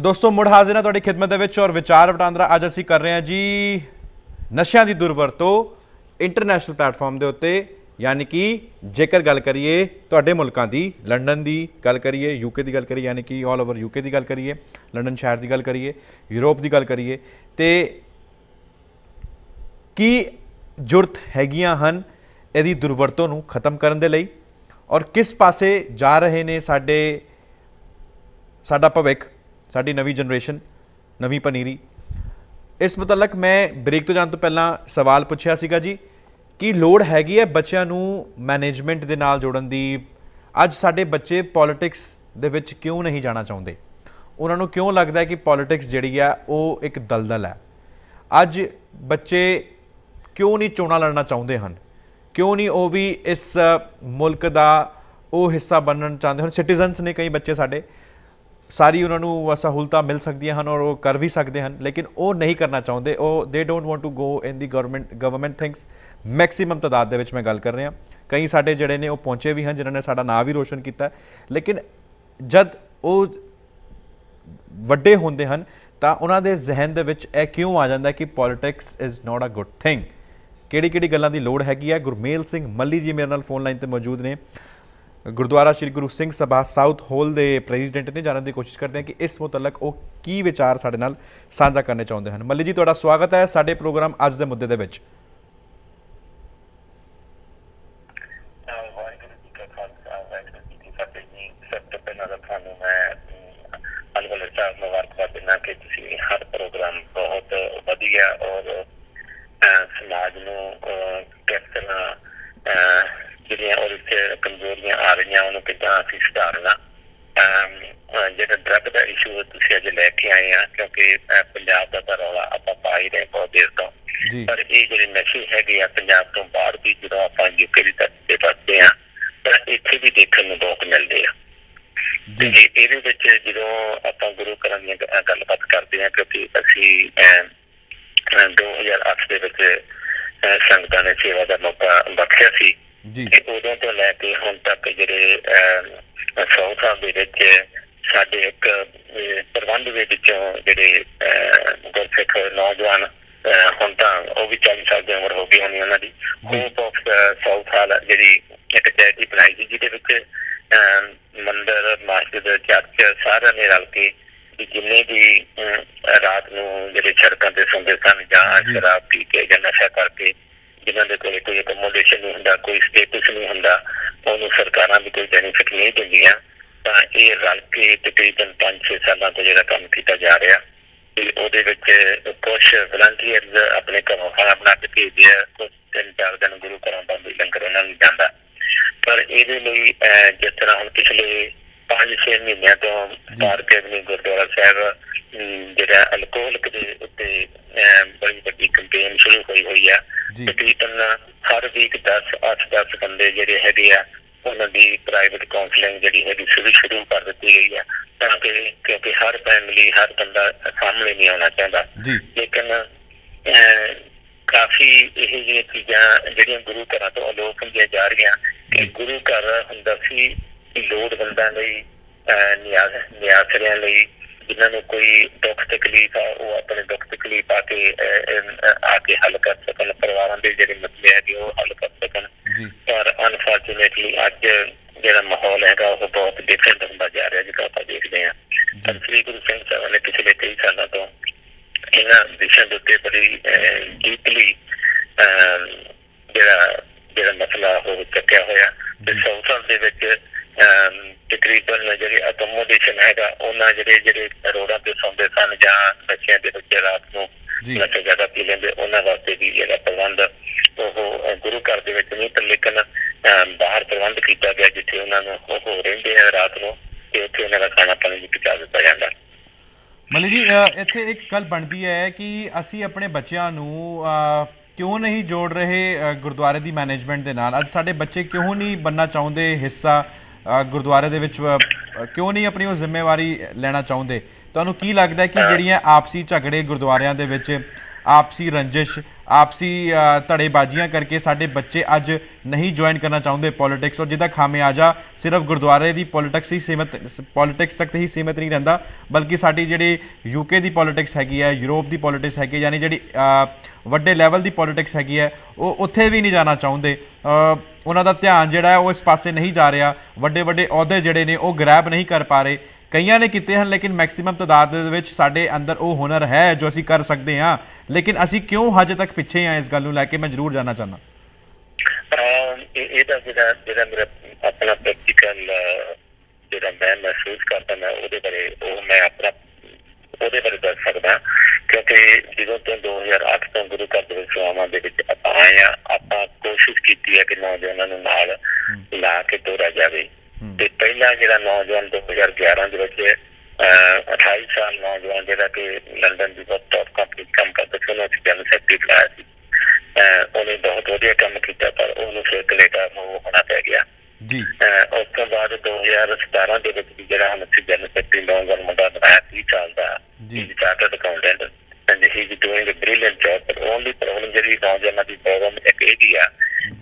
ਤੇ ਦੋਸਤੋ, ਮੁੜ ਹਾਜ਼ਰ ਹਾਂ ਤੁਹਾਡੀ ਖਿਦਮਤ ਦੇ ਵਿੱਚ ਔਰ ਵਿਚਾਰ ਵਟਾਂਦਰਾ ਅੱਜ ਅਸੀਂ ਕਰ ਰਹੇ ਹਾਂ ਜੀ ਨਸ਼ਿਆਂ ਦੀ ਦੁਰਵਰਤੋਂ ਇੰਟਰਨੈਸ਼ਨਲ ਪਲੇਟਫਾਰਮ ਦੇ ਉੱਤੇ। ਯਾਨੀ ਕਿ ਜੇਕਰ ਗੱਲ ਕਰੀਏ ਤੁਹਾਡੇ ਮੁਲਕਾਂ ਦੀ, ਲੰਡਨ ਦੀ ਗੱਲ ਕਰੀਏ ਯੂਕੇ ਦੀ ਗੱਲ ਕਰੀਏ, ਯਾਨੀ ਕਿ 올 ਓਵਰ ਯੂਕੇ ਦੀ ਗੱਲ ਕਰੀਏ, ਲੰਡਨ ਸ਼ਹਿਰ ਦੀ ਗੱਲ ਕਰੀਏ ਯੂਰਪ ਦੀ ਗੱਲ ਕਰੀਏ, ਤੇ ਕੀ ਜੁਰਤ ਹੈਗੀਆਂ ਹਨ ਇਹਦੀ ਦੁਰਵਰਤੋਂ ਨੂੰ ਖਤਮ ਕਰਨ ਦੇ ਲਈ ਔਰ ਕਿਸ ਪਾਸੇ ਜਾ ਰਹੇ ਨੇ ਸਾਡੇ, ਸਾਡਾ ਭਵਿੱਖ? ਸਾਡੀ ਨਵੀਂ ਜਨਰੇਸ਼ਨ, ਨਵੀਂ ਪਨੀਰੀ। ਇਸ ਮੁਤਲਕ ਮੈਂ ਬ੍ਰੇਕ ਤੋਂ ਜਾਣ ਤੋਂ ਪਹਿਲਾਂ ਸਵਾਲ ਪੁੱਛਿਆ ਸੀਗਾ ਜੀ, ਕਿ ਲੋੜ ਹੈਗੀ ਹੈ ਬੱਚਿਆਂ ਨੂੰ ਮੈਨੇਜਮੈਂਟ ਦੇ ਨਾਲ ਜੋੜਨ ਦੀ? ਅੱਜ ਸਾਡੇ ਬੱਚੇ ਪੋਲਿਟਿਕਸ ਦੇ ਵਿੱਚ ਕਿਉਂ ਨਹੀਂ ਜਾਣਾ ਚਾਹੁੰਦੇ? ਉਹਨਾਂ ਨੂੰ ਕਿਉਂ ਲੱਗਦਾ ਹੈ ਕਿ ਪੋਲਿਟਿਕਸ ਜਿਹੜੀ ਆ ਉਹ ਇੱਕ ਦਲਦਲ ਹੈ? ਅੱਜ ਬੱਚੇ ਕਿਉਂ ਨਹੀਂ ਚੋਣਾਂ ਲੜਨਾ ਚਾਹੁੰਦੇ ਹਨ? ਕਿਉਂ ਨਹੀਂ ਉਹ ਵੀ ਇਸ ਮੁਲਕ ਦਾ ਉਹ ਹਿੱਸਾ ਬਣਨ ਚਾਹੁੰਦੇ ਹਨ? ਸਿਟੀਜ਼ਨਸ ਨੇ ਕਈ ਬੱਚੇ ਸਾਡੇ ਸਾਰੀ ਉਹਨਾਂ ਨੂੰ ਸਹੂਲਤਾਂ ਮਿਲ ਸਕਦੀਆਂ ਹਨ ਔਰ ਉਹ ਕਰ ਵੀ ਸਕਦੇ ਹਨ, ਲੇਕਿਨ ਉਹ ਨਹੀਂ ਕਰਨਾ ਚਾਹੁੰਦੇ। ਉਹ ਦੇ don't want to go in the government government things maximum ਤਦਾਦ ਦੇ ਵਿੱਚ ਮੈਂ ਗੱਲ ਕਰ ਰਿਹਾ। ਕਈ ਸਾਡੇ ਜਿਹੜੇ ਨੇ ਉਹ ਪਹੁੰਚੇ ਵੀ ਹਨ, ਜਿਨ੍ਹਾਂ ਨੇ ਸਾਡਾ ਨਾਂ ਵੀ ਰੋਸ਼ਨ ਕੀਤਾ। ਲੇਕਿਨ ਜਦ ਉਹ ਵੱਡੇ ਹੁੰਦੇ ਹਨ, ਤਾਂ ਉਹਨਾਂ ਦੇ ਜ਼ਿਹਨ ਦੇ ਵਿੱਚ ਇਹ ਕਿਉਂ ਆ ਜਾਂਦਾ ਕਿ politics is not a good thing ਕਿਹੜੀ ਕਿਹੜੀ ਗੱਲਾਂ ਦੀ ਲੋੜ ਹੈਗੀ ਹੈ? ਗੁਰਮੇਲ ਸਿੰਘ ਮੱਲੀ ਜੀ ਮੇਰੇ ਨਾਲ ਫੋਨ ਲਾਈਨ ਤੇ ਮੌਜੂਦ ਨੇ। ਗੁਰਦੁਆਰਾ ਸ੍ਰੀ ਗੁਰੂ ਸਿੰਘ ਸਭਾ ਸਾਊਥ ਹੋਲ ਦੇ ਪ੍ਰੈਜ਼ੀਡੈਂਟ ਨੇ ਜਾਣਨ ਦੀ ਕੋਸ਼ਿਸ਼ ਕਰਦੇ ਹਾਂ ਕਿ ਇਸ ਮੁਤਲਕ ਉਹ ਕੀ ਵਿਚਾਰ ਸਾਡੇ ਨਾਲ ਸਾਂਝਾ ਕਰਨੇ ਚਾਹੁੰਦੇ ਹਨ। ਮੱਲੀ ਜੀ, ਤੁਹਾਡਾ ਸਵਾਗਤ ਹੈ ਸਾਡੇ ਪ੍ਰੋਗਰਾਮ ਅੱਜ ਦੇ ਮੁੱਦੇ ਦੇ ਵਿੱਚ। ਵਧੀਆ ਔਰ ਸਮਾਜ ਨੂੰ ਕਿਸ ਤਰ੍ਹਾਂ ਜਿਹੜੀਆਂ ਉਹਦੇ ਚ ਕਮਜ਼ੋਰੀਆਂ ਆ ਰਹੀਆਂ ਉਹਨੂੰ ਕਿੱਦਾਂ ਅਸੀਂ ਸੁਧਾਰਨਾ? ਜਿਹੜਾ ਡਰਗ ਦਾ ਇਸ਼ੂ ਤੁਸੀਂ ਅੱਜ ਲੈ ਕੇ ਆਏ ਆ ਕਿਉਂਕਿ ਪੰਜਾਬ ਦਾ ਤਾਂ ਰੌਲਾ ਆਪਾਂ ਪਾ ਹੀ ਰਹੇ ਬਹੁਤ ਦੇਰ ਤੋਂ। ਪਰ ਇਹ ਜਿਹੜੇ ਨਸ਼ੇ ਹੈਗੇ ਆ ਪੰਜਾਬ ਤੋਂ ਬਾਹਰ ਵੀ ਜਦੋਂ ਆਪਾਂ ਯੂਕੇ ਦੀ ਧਰਤੀ ਤੇ ਵਸਦੇ ਆ ਤਾਂ ਇੱਥੇ ਵੀ ਦੇਖਣ ਨੂੰ ਬਹੁਤ ਮਿਲਦੇ ਆ। ਤੇ ਜੀ ਇਹਦੇ ਵਿੱਚ ਜਦੋਂ ਆਪਾਂ ਗੁਰੂ ਘਰਾਂ ਗ- ਗੱਲਬਾਤ ਕਰਦੇ ਆ ਕਿਉਂਕਿ ਅਸੀਂ ਅਮ, ਅਮ, 2008 ਦੇ ਵਿੱਚ ਸੰਗਤਾਂ ਨੇ ਸੇਵਾ ਦਾ ਮੌਕਾ ਬਖਸ਼ਿਆ ਸੀ। ਜੀ ਤੇ ਉਦੋਂ ਤੋਂ ਲੈ ਕੇ ਹੁਣ ਤੱਕ ਜਿਹੜੇ ਸੌ ਸਾਹਿਬ ਦੇ ਵਿੱਚ ਸਾਡੇ ਇੱਕ ਪ੍ਰਬੰਧ ਦੇ ਵਿੱਚੋਂ ਜਿਹੜੇ ਗੁਰਸਿੱਖ ਨੌਜਵਾਨ ਹੁਣ ਤਾਂ ਉਹ ਵੀ 40 ਸਾਲ ਦੀ ਉਮਰ ਹੋ ਗਈ ਹੋਣੀ ਉਹਨਾਂ ਦੀ। ਹੋਪ ਆਫ ਸਾਊਥ ਹਾਲ ਜਿਹੜੀ ਇੱਕ ਚੈਰਿਟੀ ਬਣਾਈ ਸੀ ਜਿਹਦੇ ਵਿੱਚ ਮੰਦਿਰ ਮਸਜਿਦ ਚਰਚ ਸਾਰਿਆਂ ਨੇ ਰਲ ਕੇ ਜਿੰਨੇ ਵੀ ਰਾਤ ਨੂੰ ਜਿਹੜੇ ਸੜਕਾਂ ਤੇ ਸੌਂਦੇ ਸਨ ਜੀ। ਸ਼ਰਾਬ ਪੀ ਕੇ ਜਾਂ ਨਸ਼ਾ ਕਰਕੇ ਜਿਨ੍ਹਾਂ ਦੇ ਕੋਲ ਕੋਈ ਅਕੋਮੋਡੇਸ਼ਨ ਨਹੀਂ ਹੁੰਦਾ ਕੋਈ ਸਟੇਟਸ ਨਹੀਂ ਹੁੰਦਾ ਉਹਨੂੰ ਸਰਕਾਰਾਂ ਵੀ ਕੋਈ ਬੈਨੀਫਿਟ ਨਹੀਂ ਦਿੰਦੀਆਂ ਤਾਂ ਇਹ ਰਲ ਕੇ ਤਕਰੀਬਨ 5-6 ਸਾਲਾਂ ਤੋਂ ਜਿਹੜਾ ਕੰਮ ਕੀਤਾ ਜਾ ਰਿਹਾ ਤੇ ਉਹਦੇ ਵਿੱਚ ਕੁਝ ਵਲੰਟੀਅਰਸ ਆਪਣੇ ਘਰੋਂ ਖਾਣਾ ਬਣਾ ਕੇ ਭੇਜਦੇ ਆ ਕੁਝ ਤਿੰਨ ਚਾਰ ਦਿਨ ਗੁਰੂ ਘਰਾਂ ਦਾ ਵੀ ਲੰਗਰ ਉਹਨਾਂ ਨੂੰ ਜਾਂਦਾ। ਪਰ ਇਹਦੇ ਲਈ ਅਹ, ਜਿਸ ਤਰ੍ਹਾਂ ਹੁਣ ਪਿਛਲੇ 5-6 ਮਹੀਨਿਆਂ ਤੋਂ ਪਾਰਕ ਐਵਨਿਊ ਗੁਰਦੁਆਰਾ ਸਾਹਿਬ ਜਿਹੜਾ ਅਲਕੋਹਲਿਕ ਦੇ ਉੱਤੇ ਬੜੀ ਵੱਡੀ ਕੈਂਪੇਨ ਸ਼ੁਰੂ ਹੋਈ ਹੋਈ ਆ। ਤਕਰੀਬਨ ਹਰ ਵੀਕ 10 8-10 ਬੰਦੇ ਜਿਹੜੇ ਹੈਗੇ ਆ ਉਹਨਾਂ ਦੀ ਪ੍ਰਾਈਵੇਟ ਕਾਉਂਸਲਿੰਗ ਜਿਹੜੀ ਹੈਗੀ ਸ਼ੁਰੂ ਸ਼ੁਰੂ ਕਰ ਦਿੱਤੀ ਗਈ ਆ। ਤਾਂ ਕਿ ਕਿਉਂਕਿ ਹਰ ਫੈਮਿਲੀ ਹਰ ਬੰਦਾ ਸਾਹਮਣੇ ਨਹੀਂ ਆਉਣਾ ਚਾਹੁੰਦਾ। ਲੇਕਿਨ ਕਾਫੀ ਇਹ ਜਿਹੀਆਂ ਚੀਜ਼ਾਂ ਜਿਹੜੀਆਂ ਗੁਰੂ ਘਰਾਂ ਤੋਂ ਅਲੋਪ ਹੁੰਦੀਆਂ ਜਾ ਰਹੀਆਂ ਕਿ ਗੁਰੂ ਘਰ ਹੁੰਦਾ ਸੀ ਲੋੜਵੰਦਾਂ ਲਈ ਨਿਆਜ਼ ਨਿਆਸਰਿਆਂ ਲਈ ਜਿਨ੍ਹਾਂ ਨੂੰ ਕੋਈ ਦੁੱਖ ਤਕਲੀਫ ਆ ਉਹ ਆਪਣੇ ਦੁੱਖ ਤਕਲੀਫ ਆ ਕੇ ਆ ਕੇ ਹੱਲ ਕਰ ਸਕਣ ਪਰਿਵਾਰਾਂ ਦੇ ਜਿਹੜੇ ਮਸਲੇ ਹੈਗੇ ਉਹ ਹੱਲ ਕਰ ਸਕਣ। ਪਰ ਅਨਫੋਰਚੂਨੇਟਲੀ ਅੱਜ ਜਿਹੜਾ ਮਾਹੌਲ ਹੈਗਾ ਉਹ ਬਹੁਤ ਡਿਫਰੈਂਟ ਹੁੰਦਾ ਜਾ ਰਿਹਾ ਜਿਵੇਂ ਆਪਾਂ ਦੇਖਦੇ ਹਾਂ। ਪਰ ਸ੍ਰੀ ਗੁਰੂ ਸਿੰਘ ਸਾਹਿਬ ਨੇ ਪਿਛਲੇ ਕਈ ਸਾਲਾਂ ਤੋਂ ਇਹਨਾਂ ਵਿਸ਼ਿਆਂ ਦੇ ਉੱਤੇ ਬੜੀ ਡੀਪਲੀ ਜਿਹੜਾ ਜਿਹੜਾ ਮਸਲਾ ਉਹ ਚੱਕਿਆ ਹੋਇਆ। ਤੇ ਸਾਊਥਰ ਦੇ ਵਿੱਚ ਤਕਰੀਬਨ ਜਿਹੜੇ ਅਕੋਮੋਡੇਸ਼ਨ ਹੈਗਾ ਉਹਨਾਂ ਜਿਹੜੇ ਜਿਹੜੇ ਰੋਡਾਂ ਤੇ ਸੌਂਦੇ ਸਨ ਜਾਂ ਬੱਚਿਆਂ ਦੇ ਬੱਚੇ ਰਾਤ ਨੂੰ। ਨਸ਼ਾ ਜ਼ਿਆਦਾ ਪੀ ਲੈਂਦੇ ਉਹਨਾਂ ਵਾਸਤੇ ਵੀ ਜਿਹੜਾ ਪ੍ਰਬੰਧ ਉਹ ਗੁਰੂ ਘਰ ਦੇ ਵਿੱਚ ਨਹੀਂ ਪਰ ਲੇਕਿਨ ਬਾਹਰ ਪ੍ਰਬੰਧ ਕੀਤਾ ਗਿਆ ਜਿੱਥੇ ਉਹਨਾਂ ਨੂੰ ਉਹ ਰਹਿੰਦੇ ਆ ਰਾਤ ਨੂੰ ਤੇ ਉੱਥੇ ਉਹਨਾਂ ਦਾ ਖਾਣਾ ਪਾਣੀ ਵੀ ਪਹੁੰਚਾ ਦਿੱਤਾ ਜਾਂਦਾ ਮਲੀ ਜੀ ਇੱਥੇ ਇੱਕ ਗੱਲ ਬਣਦੀ ਹੈ ਕਿ ਅਸੀਂ ਆਪਣੇ ਬੱਚਿਆਂ ਨੂੰ ਕਿਉਂ ਨਹੀਂ ਜੋੜ ਰਹੇ ਗੁਰਦੁਆਰੇ ਦੀ ਮੈਨੇਜਮੈਂਟ ਦੇ ਨਾਲ ਅੱਜ ਸਾਡੇ ਬੱਚੇ ਕਿਉਂ ਨਹੀਂ ਬੰਨਾ ਚਾਹੁੰਦੇ ਹਿੱਸਾ ਗੁਰਦੁਆਰੇ ਦੇ ਵਿੱਚ ਕਿਉਂ ਨਹੀਂ ਆਪਣੀ ਉਹ ਜ਼ਿੰਮੇਵਾਰੀ ਲੈਣਾ ਚਾਹੁੰਦੇ? ਤੁਹਾਨੂੰ ਕੀ ਲੱਗਦਾ ਹੈ ਕਿ ਜਿਹੜੀਆਂ ਆਪਸੀ ਝਗੜੇ ਗੁਰਦੁਆਰਿਆਂ ਦੇ ਵਿੱਚ ਆਪਸੀ ਰੰਜਿਸ਼ ਆਪਸੀ ਧੜੇਬਾਜ਼ੀਆਂ ਕਰਕੇ ਸਾਡੇ ਬੱਚੇ ਅੱਜ ਨਹੀਂ ਜੁਆਇਨ ਕਰਨਾ ਚਾਹੁੰਦੇ ਪੋਲਿਟਿਕਸ ਔਰ ਜਿਹਦਾ ਖਾਮਿਆਜਾ ਸਿਰਫ ਗੁਰਦੁਆਰੇ ਦੀ ਪੋਲਿਟਿਕਸ ਹੀ ਸੀਮਤ ਪੋਲਿਟਿਕਸ ਤੱਕ ਹੀ ਸੀਮਤ ਨਹੀਂ ਰਹਿੰਦਾ ਬਲਕਿ ਸਾਡੀ ਜਿਹੜੀ ਯੂਕੇ ਦੀ ਪੋਲਿਟਿਕਸ ਹੈਗੀ ਹੈ ਯੂਰਪ ਦੀ ਪੋਲਿਟਿਕਸ ਹੈਗੀ ਹੈ, ਯਾਨੀ ਜਿਹੜੀ ਵੱਡੇ ਲੈਵਲ ਦੀ ਪੋਲਿਟਿਕਸ ਹੈਗੀ ਹੈ ਉਹ ਉੱਥੇ ਵੀ ਨਹੀਂ ਜਾਣਾ ਚਾਹੁੰਦੇ। ਉਹਨਾਂ ਦਾ ਧਿਆਨ ਜਿਹੜਾ ਹੈ ਉਹ ਇਸ ਪਾਸੇ ਨਹੀਂ ਜਾ ਰਿਹਾ। ਵੱਡੇ ਵੱਡੇ ਅਹੁਦੇ ਜਿਹੜੇ ਨੇ ਉਹ ਗ੍ਰੈਬ ਨਹੀਂ ਕਰ ਪਾ ਰਹੇ। ਕਈਆਂ ਨੇ ਕੀਤੇ ਹਨ ਲੇਕਿਨ ਮੈਕਸਿਮਮ ਤਾਦਾਦ ਦੇ ਵਿੱਚ ਸਾਡੇ ਅੰਦਰ ਉਹ ਹੁਨਰ ਹੈ ਜੋ ਅਸੀਂ ਕਰ ਸਕਦੇ ਹਾਂ। ਲੇਕਿਨ ਅਸੀਂ ਕਿਉਂ ਹਜੇ ਤੱਕ ਪਿੱਛੇ ਹਾਂ ਇਸ ਗੱਲ ਨੂੰ ਲੈ ਕੇ? ਮੈਂ ਜ਼ਰੂਰ ਜਾਨਣਾ ਚਾਹੁੰਦਾ। ਇਹਦਾ ਜਿਹੜਾ ਜਿਹੜਾ ਮੇਰਾ ਆਪਣਾ ਪ੍ਰੈਕਟੀਕਲ ਜਿਹੜਾ ਮੈਂ ਮਹਿਸੂਸ ਕਰਦਾ ਮੈਂ ਉਹਦੇ ਬਾਰੇ ਉਹ ਮੈਂ ਆਪਣਾ ਉਹਦੇ ਬਾਰੇ ਦੱਸ ਸਕਦਾ। ਕਿਉਂਕਿ ਜਦੋਂ ਤੋਂ 2008 ਤੋਂ ਗੁਰੂ ਘਰ ਦੇ ਸੇਵਾਵਾਂ ਦੇ ਵਿੱਚ ਆਪਾਂ ਆਏ ਆ ਆਪਾਂ ਕੋਸ਼ਿਸ਼ ਕੀਤੀ ਹੈ ਕਿ ਨੌਜਵਾਨਾਂ ਨੂੰ ਨਾਲ ਲਾ ਕੇ ਤੋਰਿਆ ਜਾਵੇ। ਪਹਿਲਾ ਜਿਹੜਾ ਨੌਜਵਾਨ 2011 ਦੇ ਵਿੱਚ ਅਹ, 28 ਸਾਲ ਨੌਜਵਾਨ ਜਿਹੜਾ ਕਿ ਲੰਡਨ ਦੀ ਟੌਪ ਕੰਪਨੀ ਕੰਮ ਕਰਦਾ ਸੀ ਉਹਨੂੰ ਜਨਰਲ ਸੈਕਟਰੀ ਬਣਾਇਆ ਸੀ। ਉਹਨੇ ਬਹੁਤ ਵਧੀਆ ਕੰਮ ਕੀਤਾ ਪਰ ਉਹਨੂੰ ਫਿਰ ਕੈਨੇਡਾ ਨੂੰ ਹੋਣਾ ਪੈ ਗਿਆ। ਜੀ। ਉਸ ਤੋਂ ਬਾਅਦ 2017 ਦੇ ਵਿੱਚ ਜਿਹੜਾ ਹੁਣ ਅਸੀਂ ਜਨਰਲ ਸੈਕਟਰੀ ਨੌਜਵਾਨ ਮੁੰਡਾ ਬਣਾਇਆ 30 ਸਾਲ ਦਾ ਜੀ। Chartered accountant and he is doing a brilliant job ਪਰ ਓਨਲੀ ਪ੍ਰੋਬਲਮ ਜਿਹੜੀ ਨੌਜਵਾਨਾਂ ਦੀ ਪ੍ਰੋਬਲਮ ਇੱਕ ਇਹ ਵੀ ਆ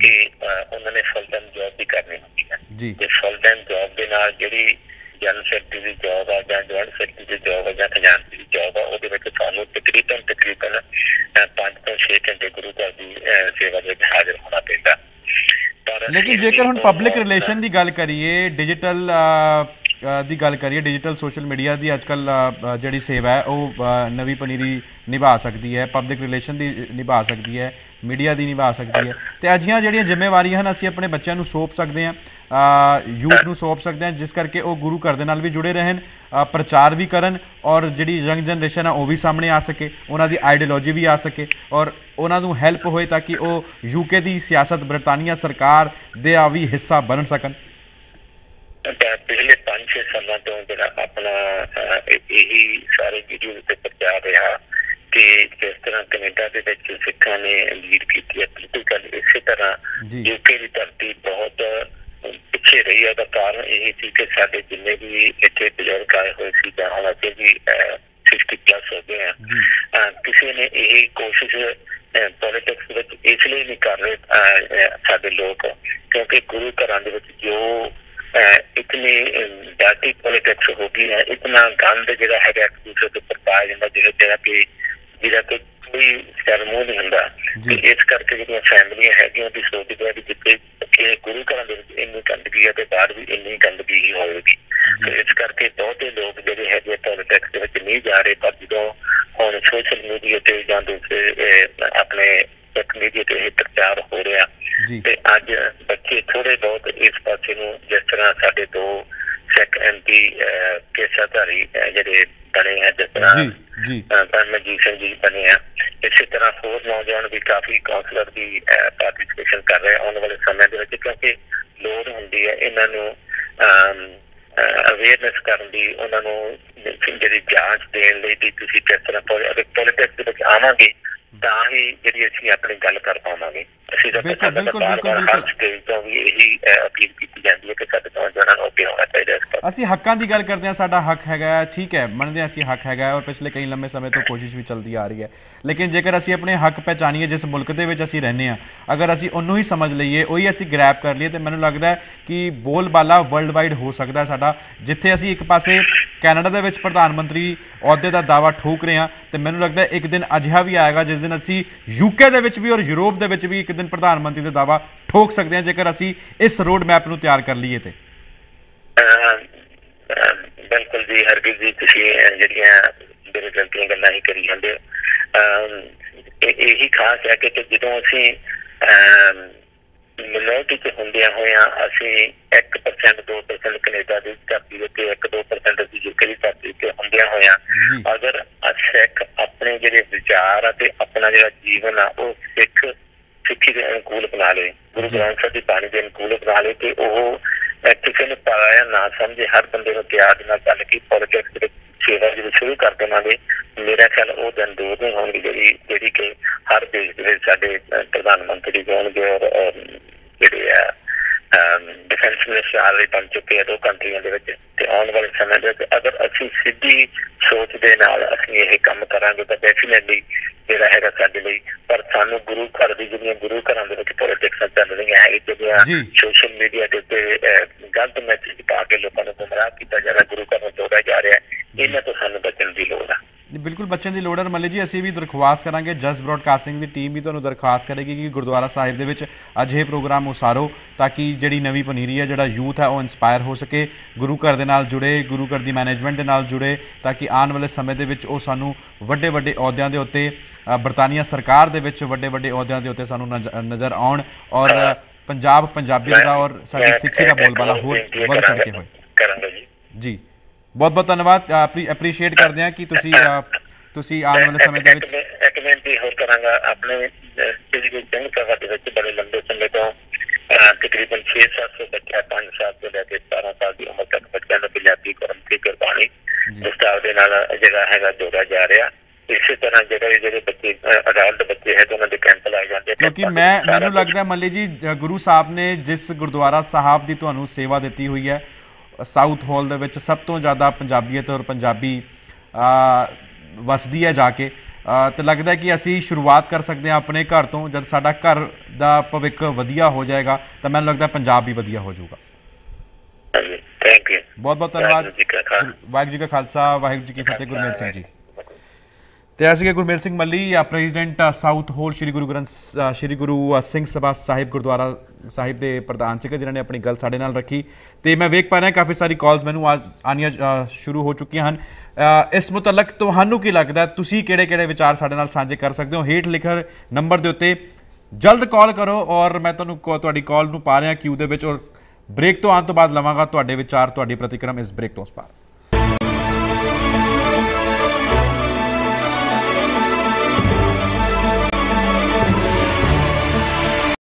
ਕਿ ਉਹਨਾਂ ਨੇ ਫੁੱਲ ਟਾਈਮ ਜੌਬ ਵੀ ਕਰਨੀ ਹੁੰਦੀ ਹੈ। ਜੀ। ਤੇ ਫੁੱਲ ਟਾਈਮ ਜੌਬ ਨਾਲ ਜਿਹੜੀ ਜਨਰਲ ਸੈਕਟਰੀ ਦੀ ਜੌਬ ਆ ਜਾਂ ਜੁਆਇੰਟ ਸੈਕਟਰੀ ਦੀ ਜੌਬ ਆ ਜਾਂ ਖਜ਼ਾਨਚੀ ਦੀ ਜੌਬ ਆ ਉਹਦੇ ਵਿੱਚ ਸਾਨੂੰ ਤਕਰੀਬਨ ਤਕਰੀਬਨ 5 ਤੋਂ 6 ਘੰਟੇ ਗੁਰੂ ਘਰ ਦੀ ਸੇਵਾ ਦੇ ਵਿੱਚ ਹਾਜ਼ਰ ਹੋਣਾ ਪੈਂਦਾ। ਲੇਕਿਨ ਜੇਕਰ ਹੁਣ ਪਬਲਿਕ ਰਿਲੇਸ਼ਨ ਦੀ ਗੱਲ ਕਰੀਏ ਡਿਜੀਟਲ ਦੀ ਗੱਲ ਕਰੀਏ ਡਿਜੀਟਲ ਸੋਸ਼ਲ ਮੀਡੀਆ ਦੀ ਅੱਜਕੱਲ ਜਿਹੜੀ ਸੇਵਾ ਹੈ ਉਹ ਅ, ਨਵੀਂ ਪਨੀਰੀ ਨਿਭਾ ਸਕਦੀ ਹੈ ਪਬਲਿਕ ਰਿਲੇਸ਼ਨ ਦੀ ਨਿਭਾ ਸਕਦੀ ਹੈ ਮੀਡੀਆ ਦੀ ਨਿਭਾ ਸਕਦੀ ਹੈ। ਤੇ ਅਜਿਹੀਆਂ ਜਿਹੜੀਆਂ ਜ਼ਿੰਮੇਵਾਰੀਆਂ ਹਨ ਅਸੀਂ ਆਪਣੇ ਬੱਚਿਆਂ ਨੂੰ ਸੌਂਪ ਸਕਦੇ ਹਾਂ ਯੂਥ ਨੂੰ ਸੌਂਪ ਸਕਦੇ ਹਾਂ ਜਿਸ ਕਰਕੇ ਉਹ ਗੁਰੂ ਘਰ ਦੇ ਨਾਲ ਵੀ ਜੁੜੇ ਰਹਿਣ ਪ੍ਰਚਾਰ ਵੀ ਕਰਨ ਔਰ ਜਿਹੜੀ ਯੰਗ ਜਨਰੇਸ਼ਨ ਆ ਉਹ ਵੀ ਸਾਹਮਣੇ ਆ ਸਕੇ ਉਹਨਾਂ ਦੀ ਆਈਡੀਓਲੋਜੀ ਵੀ ਆ ਸਕੇ ਔਰ ਉਹਨਾਂ ਨੂੰ ਹੈਲਪ ਹੋਏ ਤਾਂ ਕਿ ਉਹ ਯੂਕੇ ਦੀ ਸਿਆਸਤ ਬ੍ਰਿਟਾਨੀਆ ਸਰਕਾਰ ਦੇ ਆ ਵੀ ਹਿੱਸਾ ਬਣ ਸਕਣ। ਤਾਂ ਪਿਛਲੇ 5-6 ਸਾਲਾਂ ਤੋਂ ਜਿਹੜਾ ਆਪਣਾ ਇਹ- ਸਾਰੇ ਵੀਡੀਓ ਉੱਤੇ ਪ੍ਰਚਾਰ ਰਿਹਾ ਕਿ ਜਿਸ ਤਰ੍ਹਾਂ ਕੈਨੇਡਾ ਦੇ ਵਿੱਚ ਸਿੱਖਾਂ ਨੇ ਲੀਡ ਕੀਤੀ ਹੈ। ਪੋਲੀਟੀਕਲ ਇਸੇ ਤਰ੍ਹਾਂ। ਯੂਕੇ ਦੀ ਧਰਤੀ ਬਹੁਤ ਪਿੱਛੇ ਰਹੀ ਹੈ। ਦਾ ਕਾਰਨ ਇਹ ਸੀ ਕਿ ਸਾਡੇ ਜਿੰਨੇ ਵੀ ਇੱਥੇ ਬਜ਼ੁਰਗ ਆਏ ਹੋਏ ਸੀ ਜਾਂ ਹੁਣ ਅਸੀਂ ਵੀ 60 ਪਲੱਸ ਹੋ ਗਏ ਆ ਕਿਸੇ ਨੇ ਇਹ ਕੋਸ਼ਿਸ਼ ਪੋਲਿਟਿਕਸ ਵਿੱਚ ਇਸ ਲਈ ਨਹੀਂ ਕਰ ਰਹੇ ਸਾਡੇ ਲੋਕ। ਕਿਉਂਕਿ ਗੁਰੂ ਘਰਾਂ ਦੇ ਵਿੱਚ ਜੋ ਇਤਨੀ ਡਾਟੀ ਪੋਲਿਟਿਕਸ ਹੋ ਗਈ ਹੈ ਇਤਨਾ ਗੰਦ ਜਿਹੜਾ ਹੈਗਾ ਇੱਕ ਦੂਸਰੇ ਦੇ ਉੱਪਰ ਪਾਇਆ ਜਾਂਦਾ ਜਿਹੜਾ ਜਿਹੜਾ ਕਿ ਜਿਹੜਾ ਕਿ ਕੋਈ ਸ਼ਰਮੋ ਨਹੀਂ ਹੁੰਦਾ। ਤੇ ਇਸ ਕਰਕੇ ਜਿਹੜੀਆਂ ਫੈਮਲੀਆਂ ਹੈਗੀਆਂ ਸੋਚਦੇ ਆ ਕਿ ਜਿੱਥੇ ਕਿ ਗੁਰੂ ਘਰਾਂ ਦੇ ਵਿੱਚ ਇੰਨੀ ਗੰਦਗੀ ਹੈ ਤੇ ਬਾਹਰ ਵੀ ਇੰਨੀ ਗੰਦਗੀ ਹੀ ਹੋਵੇਗੀ। ਤੇ ਇਸ ਕਰਕੇ ਬਹੁਤੇ ਲੋਕ ਜਿਹੜੇ ਹੈਗੇ ਪੋਲਿਟਿਕਸ ਦੇ ਵਿੱਚ ਨਹੀਂ ਜਾ ਰਹੇ ਪਰ ਜਦੋਂ ਹੁਣ ਸੋਸ਼ਲ ਮੀਡੀਆ ਤੇ ਜਾਂ ਦੂਸਰੇ ਆਪਣੇ ਟੈਕ ਮੀਡੀਆ ਤੇ ਇਹ ਪ੍ਰਚਾਰ ਹੋ ਰਿਹਾ ਤੇ ਅੱਜ ਬੱਚੇ ਥੋੜੇ ਬਹੁਤ ਇਸ ਪਾਸੇ ਨੂੰ ਜਿਸ ਤਰ੍ਹਾਂ ਸਾਡੇ ਦੋ ਸਿੱਖ ਐਮਪੀ ਕੇਸਾਧਾਰੀ ਜਿਹੜੇ ਬਣੇ ਆ ਜਿਸ ਤਰ੍ਹਾਂ ਜੀ ਜੀ। ਪਰਮਜੀਤ ਸਿੰਘ ਜੀ ਬਣੇ ਆ। ਇਸੇ ਤਰ੍ਹਾਂ ਹੋਰ ਨੌਜਵਾਨ ਵੀ ਕਾਫੀ ਕਾਉਂਸਲਰ ਦੀ ਪਾਰਟਿਸਿਪੇਸ਼ਨ ਕਰ ਰਹੇ ਆਉਣ ਵਾਲੇ ਸਮੇਂ ਦੇ ਵਿੱਚ ਕਿਉਂਕਿ ਲੋੜ ਹੁੰਦੀ ਹੈ ਇਹਨਾਂ ਨੂੰ ਅਵੇਅਰਨੈਸ ਕਰਨ ਦੀ ਉਹਨਾਂ ਨੂੰ ਜਿਹੜੀ ਜਾਂਚ ਦੇਣ ਲਈ ਵੀ ਤੁਸੀਂ ਕਿਸ ਤਰ੍ਹਾਂ ਪੋਲਿਟਿਕਸ ਦੇ ਵਿੱਚ ਆਵਾਂਗੇ ਤਾਂ ਹੀ ਜਿਹੜੀ ਅਸੀਂ ਆਪਣੀ ਗੱਲ ਕਰ ਪਾਵਾਂਗੇ। ਅਸੀਂ ਤਾਂ ਬਿਲਕੁਲ, ਬਿਲਕੁਲ, ਬਿਲਕੁਲ, ਹਰ ਸਟੇਜ ਤੋਂ ਵੀ ਇਹੀ ਅਹ, ਅਪੀਲ ਕੀਤੀ ਜਾਂਦੀ ਹੈ ਕਿ ਸਾਡੇ ਨੌਜਵਾਨਾਂ ਨੂੰ ਅੱਗੇ ਆਉਣਾ ਚਾਹੀਦਾ ਇਸ ਅਸੀਂ ਹੱਕਾਂ ਦੀ ਗੱਲ ਕਰਦੇ ਹਾਂ ਸਾਡਾ ਹੱਕ ਹੈਗਾ ਠੀਕ ਹੈ ਮੰਨਦੇ ਹਾਂ ਅਸੀਂ ਹੱਕ ਹੈਗਾ ਔਰ ਪਿਛਲੇ ਕਈ ਲੰਮੇ ਸਮੇਂ ਤੋਂ ਕੋਸ਼ਿਸ਼ ਵੀ ਚੱਲਦੀ ਆ ਰਹੀ ਹੈ। ਲੇਕਿਨ ਜੇਕਰ ਅਸੀਂ ਆਪਣੇ ਹੱਕ ਪਹਿਚਾਨੀਏ ਜਿਸ ਮੁਲਕ ਦੇ ਵਿੱਚ ਅਸੀਂ ਰਹਿੰਦੇ ਹਾਂ ਅਗਰ ਅਸੀਂ ਉਹਨੂੰ ਹੀ ਸਮਝ ਲਈਏ ਉਹੀ ਅਸੀਂ ਗ੍ਰੈਬ ਕਰ ਲਈਏ ਤੇ ਮੈਨੂੰ ਲੱਗਦਾ ਹੈ ਕਿ ਬੋਲਬਾਲਾ ਵਰਲਡ ਵਾਈਡ ਹੋ ਸਕਦਾ ਹੈ ਸਾਡਾ ਜਿੱਥੇ ਅਸੀਂ ਇੱਕ ਪਾਸੇ ਕੈਨੇਡਾ ਦੇ ਵਿੱਚ ਪ੍ਰਧਾਨ ਮੰਤਰੀ ਅਹੁਦੇ ਦਾ ਦਾਵਾ ਠੋਕ ਰਹੇ ਹਾਂ ਤੇ ਮੈਨੂੰ ਲੱਗਦਾ ਇੱਕ ਦਿਨ ਅਜਿਹਾ ਵੀ ਆਏਗਾ ਜਿਸ ਦਿਨ ਅਸੀਂ ਯੂਕੇ ਦੇ ਵਿੱਚ ਵੀ ਔਰ ਯੂਰਪ ਦੇ ਵਿੱਚ ਵੀ ਇੱਕ ਦਿਨ ਪ੍ਰਧਾਨ ਮੰਤਰੀ ਦਾ ਦਾਵਾ ਠੋਕ ਸਕਦੇ ਹਾਂ ਜੇਕਰ ਅਸੀਂ ਇਸ ਰੋਡ ਮੈਪ ਨੂੰ ਤਿਆਰ ਕਰ ਲਈਏ ਤੇ ਬਿਲਕੁਲ ਜੀ ਹਰਗਿਜ਼ ਜੀ ਤੁਸੀਂ ਜਿਹੜੀਆਂ ਮੇਰੇ ਗਲਤੀਆਂ ਗੱਲਾਂ ਹੀ ਕਰੀ ਜਾਂਦੇ ਹੋ ਇਹ ਇਹੀ ਖਾਸ ਹੈ ਕਿ ਜਦੋਂ ਅਸੀਂ ਮਿਨੋਰਟੀ ਚ ਹੁੰਦਿਆਂ ਹੋਇਆਂ ਅਸੀਂ 1% 2% ਕੈਨੇਡਾ ਦੀ ਧਰਤੀ ਉੱਤੇ 1-2% ਅਸੀਂ ਯੂਕੇ ਦੀ ਧਰਤੀ ਉੱਤੇ ਹੁੰਦਿਆਂ ਹੋਇਆਂ। ਅਗਰ ਸਿੱਖ ਆਪਣੇ ਜਿਹੜੇ ਵਿਚਾਰ ਆ ਤੇ ਆਪਣਾ ਜਿਹੜਾ ਜੀਵਨ ਆ ਉਹ ਸਿੱਖ ਸਿੱਖੀ ਦੇ ਅਨੁਕੂਲ ਬਣਾ ਲਏ ਗੁਰੂ। ਗ੍ਰੰਥ ਸਾਹਿਬ ਦੀ ਬਾਣੀ ਦੇ ਅਨੁਕੂਲ ਬਣਾ ਲਏ ਤੇ ਉਹ ਕਿਸੇ ਨੂੰ ਪਾਇਆ ਨਾ ਸਮਝੇ ਹਰ ਬੰਦੇ ਨੂੰ ਪਿਆਰ ਦੇ ਨਾਲ ਚੱਲ ਕੇ ਪੋਲਿਟਿਕਸ ਦੇ ਸੇਵਾ ਜਦੋਂ ਸ਼ੁਰੂ ਕਰ ਦੇਵਾਂਗੇ ਮੇਰਾ ਖਿਆਲ ਉਹ ਦਿਨ ਦੂਰ ਨਹੀਂ ਹੋਣਗੇ ਜਿਹੜੀ ਜਿਹੜੀ ਕਿ ਹਰ ਦੇਸ਼ ਦੇ ਵਿੱਚ ਸਾਡੇ ਪ੍ਰਧਾਨ ਮੰਤਰੀ ਹੋਣਗੇ ਔਰ ਜਿਹੜੇ ਆ ਡਿਫੈਂਸ ਮਿਨਿਸਟਰ ਆਲਰੇਡੀ ਬਣ ਚੁੱਕੇ ਆ ਦੋ ਕੰਟਰੀਆਂ ਦੇ ਵਿੱਚ ਤੇ ਆਉਣ ਵਾਲੇ ਸਮੇਂ ਦੇ ਵਿੱਚ ਅਗਰ ਅਸੀਂ ਸਿੱਧੀ ਸੋਚ ਦੇ ਨਾਲ ਅਸੀਂ ਇਹ ਕੰਮ ਕਰਾਂਗੇ ਤਾਂ ਡੈਫੀਨਿਟਲੀ ਜਿਹੜਾ ਹੈਗਾ ਸਾਡੇ ਲਈ ਪਰ ਸਾਨੂੰ ਗੁਰੂ ਘਰ ਦੀ ਜਿਹੜੀਆਂ ਗੁਰੂ ਘਰਾਂ ਦੇ ਵਿੱਚ ਪੋਲਿਟਿਕਸ ਚੱਲ ਰਹੀਆਂ ਹੈ ਜਿਹੜੀਆਂ। ਸੋਸ਼ਲ ਮੀਡੀਆ ਦੇ ਉੱਤੇ ਗਲਤ ਮੈਸੇਜ ਪਾ ਕੇ ਲੋਕਾਂ ਨੂੰ ਗੁੰਮਰਾਹ ਕੀਤਾ ਜਾ ਰਿਹਾ ਗੁਰੂ ਘਰ ਨੂੰ ਤੋੜਿਆ ਜਾ ਰਿਹਾ। ਇਹਨਾਂ ਤੋਂ ਸਾਨੂੰ ਬਿਲਕੁਲ ਬੱਚਨ ਦੀ ਲੋੜ ਹੈ। ਰਮਲੇ ਜੀ ਅਸੀਂ ਵੀ ਦਰਖਾਸਤ ਕਰਾਂਗੇ। ਜਸ ਬ੍ਰੌਡਕਾਸਟਿੰਗ ਦੀ ਟੀਮ ਵੀ ਤੁਹਾਨੂੰ ਦਰਖਾਸਤ ਕਰੇਗੀ ਕਿ ਗੁਰਦੁਆਰਾ ਸਾਹਿਬ ਦੇ ਵਿੱਚ ਅਜਿਹੇ ਪ੍ਰੋਗਰਾਮ ਉਸਾਰੋ ਤਾਂ ਕਿ ਜਿਹੜੀ ਨਵੀਂ ਪਨੀਰੀ ਹੈ ਜਿਹੜਾ ਯੂਥ ਹੈ ਉਹ ਇਨਸਪਾਇਰ ਹੋ ਸਕੇ। ਗੁਰੂ ਘਰ ਦੇ ਨਾਲ ਜੁੜੇ ਗੁਰੂ ਘਰ ਦੀ ਮੈਨੇਜਮੈਂਟ ਦੇ ਨਾਲ ਜੁੜੇ ਤਾਂ ਕਿ ਆਉਣ ਵਾਲੇ ਸਮੇਂ ਦੇ ਵਿੱਚ ਉਹ ਸਾਨੂੰ ਵੱਡੇ ਵੱਡੇ ਅਹੁਦਿਆਂ ਦੇ ਉੱਤੇ ਬਰਤਾਨੀਆ ਸਰਕਾਰ ਦੇ ਵਿੱਚ ਵੱਡੇ ਵੱਡੇ ਅਹੁਦਿਆਂ ਦੇ ਉੱਤੇ ਸਾਨੂੰ ਨਜ਼- ਨਜ਼ਰ ਆਉਣ ਔਰ ਪੰਜਾਬ ਪੰਜਾਬੀਅਤ ਦਾ ਔਰ ਸਾਡੀ ਸਿੱਖੀ ਦਾ ਬੋਲਬਾਲਾ ਹੋਰ ਵੱਧ ਚੜ੍ਹ ਕੇ ਹੋਏ। ਕਰਾਂਗਾ ਜੀ। ਜੀ। ਬਹੁਤ ਬਹੁਤ ਧੰਨਵਾਦ ਅਪਰੀਸ਼ੀਏਟ ਕਰਦੇ ਹਾਂ ਕਿ ਤੁਸੀਂ ਤੁਸੀਂ ਆਉਣ ਵਾਲੇ ਸਮੇਂ ਦੇ ਵਿੱਚ ਇੱਕ- ਬੇਨਤੀ ਹੋਰ ਕਰਾਂਗਾ। ਆਪਣੇ ਜਿਹੜੀ ਕਿ ਜੰਗ ਦੇ ਵਿੱਚ ਬੜੇ ਲੰਬੇ ਸਮੇਂ ਤੋਂ ਤਕਰੀਬਨ 6-700 ਬੱਚਾ 5 ਸਾਲ ਤੋਂ ਲੈ ਕੇ 17 ਸਾਲ ਦੀ ਉਮਰ ਤੱਕ ਬੱਚਿਆਂ ਨੂੰ ਪੰਜਾਬੀ ਗੁਰਮੁਖੀ ਗੁਰਬਾਣੀ ਦਸਤਾਰ ਦੇ ਨਾਲ ਜਿਹੜਾ ਹੈਗਾ ਜੋੜਿਆ ਜਾ ਰਿਹਾ। ਇਸੇ ਤਰ੍ਹਾਂ ਜਿਹੜੇ ਜਿਹੜੇ ਬੱਚੇ ਅਡਲਟ ਬੱਚੇ ਹੈ ਉਹਨਾਂ ਦੇ ਕੈਂਪ ਲਾਏ ਜਾਂਦੇ ਕਿਉਂਕਿ ਮੈਂ ਮੈਨੂੰ ਲੱਗਦਾ ਮੱਲੀ ਜੀ ਗੁਰੂ ਸਾਹਿਬ ਨੇ ਜਿਸ ਗੁਰਦੁਆਰਾ ਸਾਹਿਬ ਦੀ ਤੁਹਾਨੂੰ ਸੇਵਾ ਦਿੱਤੀ ਹੋਈ ਹੈ ਸਾਊਥ ਹਾਲ ਦੇ ਵਿੱਚ ਸਭ ਤੋਂ ਜ਼ਿਆਦਾ ਪੰਜਾਬੀਅਤ ਔਰ ਪੰਜਾਬੀ ਵਸਦੀ ਹੈ ਜਾ ਕੇ। ਤੇ ਲੱਗਦਾ ਕਿ ਅਸੀਂ ਸ਼ੁਰੂਆਤ ਕਰ ਸਕਦੇ ਹਾਂ ਆਪਣੇ ਘਰ ਤੋਂ ਜਦ ਸਾਡਾ ਘਰ ਦਾ ਭਵਿੱਖ ਵਧੀਆ ਹੋ ਜਾਏਗਾ ਤਾਂ ਮੈਨੂੰ ਲੱਗਦਾ ਪੰਜਾਬ ਵੀ ਵਧੀਆ ਹੋ ਜਾਊਗਾ। ਥੈਂਕ ਯੂ ਬਹੁਤ ਬਹੁਤ ਧੰਨਵਾਦ। ਵਾਹਿਗੁਰੂ ਜੀ ਕਾ ਖਾਲਸਾ ਵਾਹਿਗੁਰੂ ਜੀ ਕੀ ਫਤਿਹ ਗੁਰਮੇਲ ਸਿੰਘ ਜੀ। ਤੇ ਅਸੀਂ ਗੁਰਮੇਲ ਸਿੰਘ ਮੱਲੀ ਆ president Southall Shri Guru Granth Shri Guru Singh Sabha Sahib Gurdwara Sahib ਦੇ ਪ੍ਰਧਾਨ ਸੀਗੇ, ਜਿਨ੍ਹਾਂ ਨੇ ਆਪਣੀ ਗੱਲ ਸਾਡੇ ਨਾਲ ਰੱਖੀ। ਤੇ ਮੈਂ ਵੇਖ ਪਾ ਰਿਹਾ ਕਾਫੀ ਸਾਰੀ ਕਾਲਸ ਮੈਨੂੰ ਅੱਜ ਆਨੀਆਂ ਸ਼ੁਰੂ ਹੋ ਚੁੱਕੀਆਂ ਹਨ। ਇਸ ਮੁਤਲਕ ਤੁਹਾਨੂੰ ਕੀ ਲੱਗਦਾ, ਤੁਸੀਂ ਕਿਹੜੇ ਕਿਹੜੇ ਵਿਚਾਰ ਸਾਡੇ ਨਾਲ ਸਾਂਝੇ ਕਰ ਸਕਦੇ ਹੋ? ਹੇਠ ਲਿਖਰ ਨੰਬਰ ਦੇ ਉੱਤੇ ਜਲਦ ਕਾਲ ਕਰੋ ਔਰ ਮੈਂ ਤੁਹਾਨੂੰ ਕੋ- ਤੁਹਾਡੀ ਕਾਲ ਨੂੰ ਪਾ ਰਿਹਾ ਕਿਊ ਦੇ ਵਿੱਚ ਔਰ ਬ੍ਰੇਕ ਤੋਂ ਆਉਣ ਤੋਂ ਬਾਅਦ ਲਵਾਂਗਾ ਤੁਹਾਡੇ ਵਿਚਾਰ, ਤੁਹਾਡੀ ਪ੍ਰਤੀਕਰਮ ਇਸ ਬ੍ਰੇਕ ਤੋਂ ਉਸ ਪਾਰ।